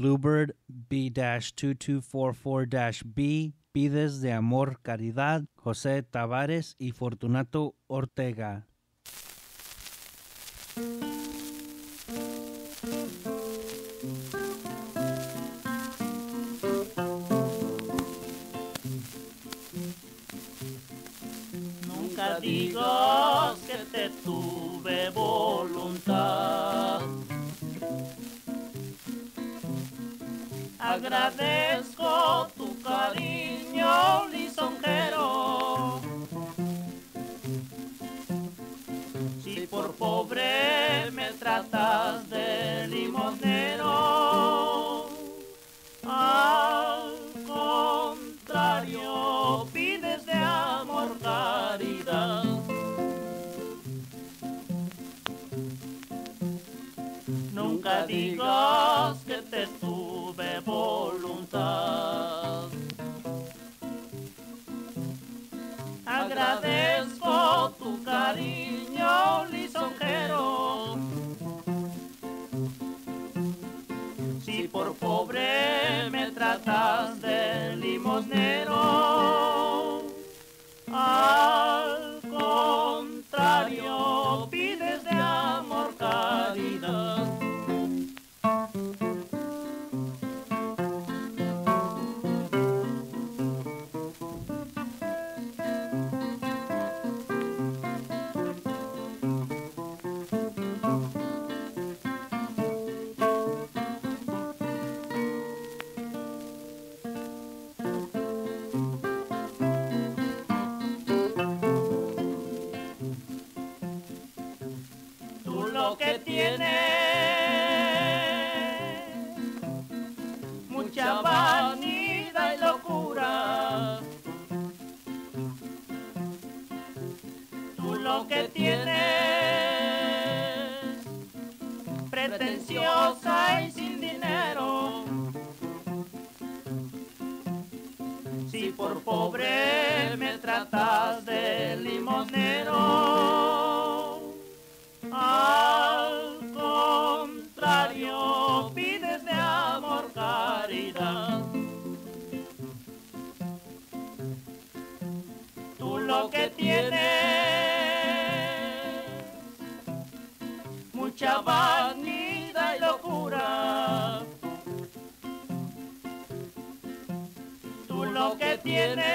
Bluebird B-2244-B, Pides de Amor Caridad, José Tavares y Fortunato Ortega. Nunca digas que te tuve Agradezco tu cariño lisonjero. Si por pobre me tratas de limosnero, al contrario pides de amor caridad. Nunca digas Agradezco tu cariño lisonjero. Si por pobre me tratas de limosnero, que tienes, mucha vanidad y locura. Tú lo que tienes, pretenciosa y sin dinero. Si por pobre me tratas de limonero. Lo que tienes, mucha vanidad y locura. Tú lo que tienes,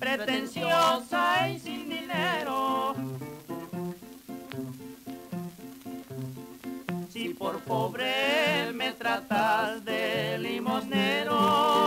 pretenciosa y sin dinero. Si por pobre me tratas de limosnero.